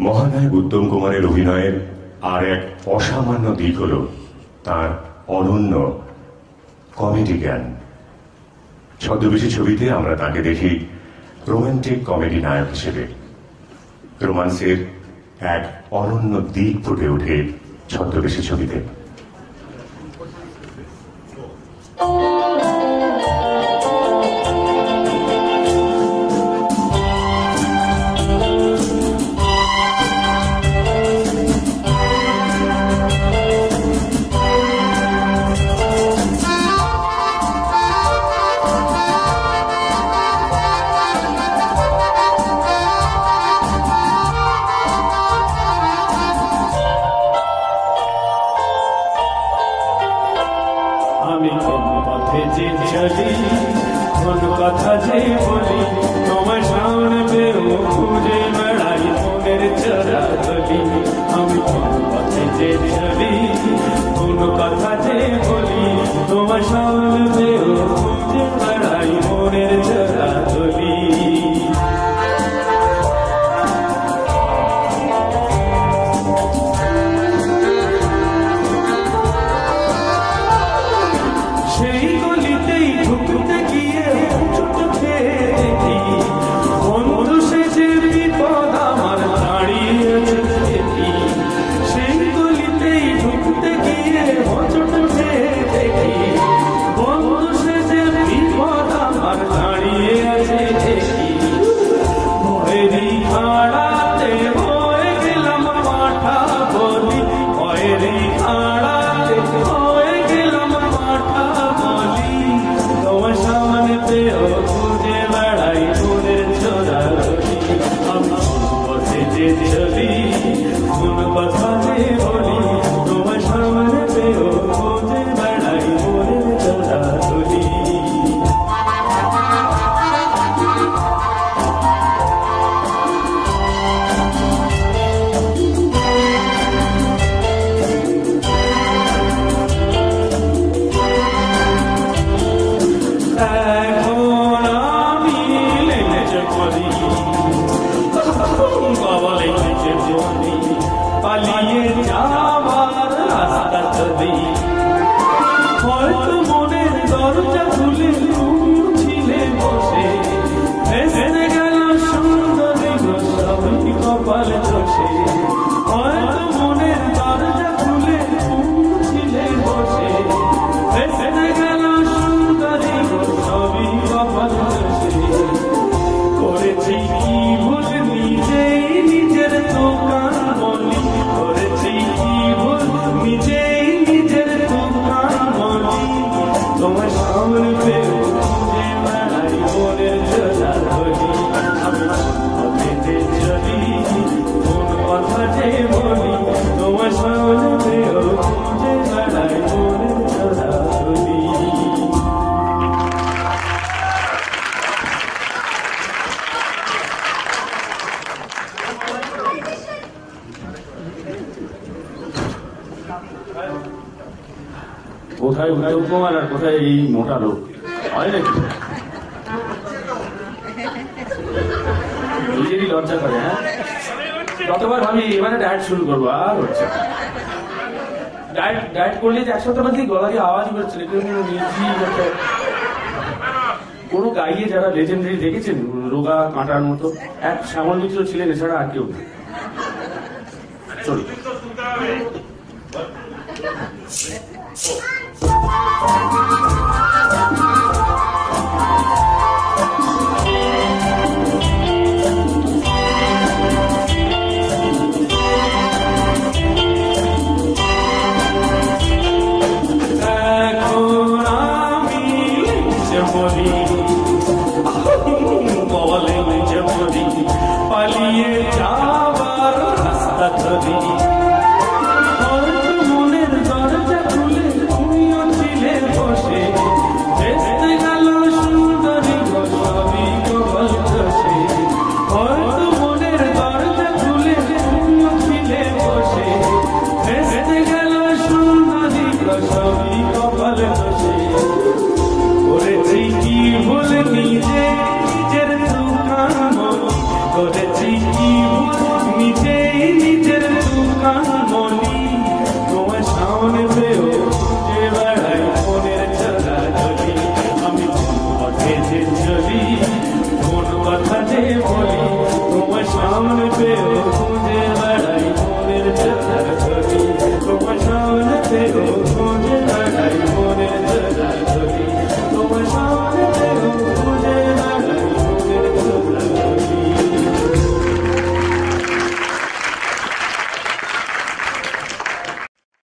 মহানায়ক উত্তম কুমারের অভিনয়ের আর এক অসামান্য দিক হল তার অনন্য কমেডি জ্ঞান। ছদ্মবেশী ছবিতে আমরা তাকে দেখি রোমান্টিক কমেডি নায়ক হিসেবে। রোমান্সের এক অনন্য দিক ফুটে ওঠে ছদ্মবেশী ছবিতে। আমি পথে যে চলি, কোন কথা যে বলি, তোমার সামনে পেও ঘুরে বেড়াই মনের চরা চলি আমি কোন পথে যে চলি, কোন কথা যে বলি, তোমার সামনে সামনে তোমার সামনে কোথায় উত্তম কুমার আর কোথায় এই মোটা লোক? হয় নাকি? নিজেরই লজ্জা করে হ্যাঁ? যতবার ভাবি এবারে ডায়েট শুরু করব আর হচ্ছে ডায়েট ডায়েট করলে যে একসাথে বাদ গলা দিয়ে আওয়াজই বেরোচ্ছে না, কেউ যেন নির্জীব একটা- কোনো গাইয়ে যারা লেজেন্ডারি দেখেছেন রোগা কাঁটার মতো এক শ্যামল মিত্র ছিলেন এছাড়া আর কেউ নেই চলুন। এখন আমি যে বলি বলে যে বলি পালিয়ে যাবার রাস্তা ধরি feel